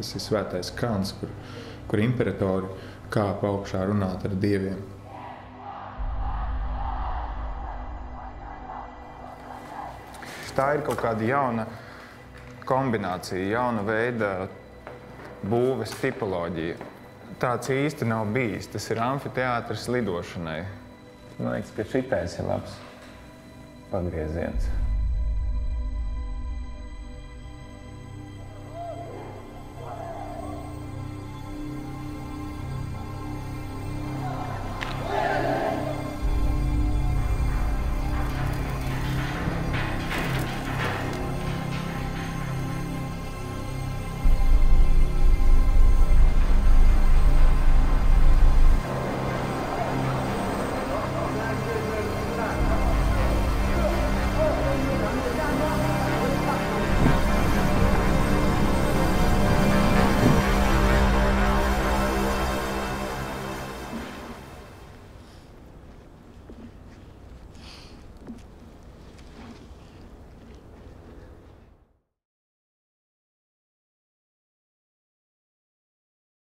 Tas ir svētais kāns, kur, kur imperatori kāpa augšā runāt ar dieviem. Tā ir kaut kāda jauna kombinācija, jauna veida būves tipoloģija. Tāds īsti nav bijis. Tas ir amfiteātris lidošanai. Man liekas, ka šitais ir labs pagrieziens.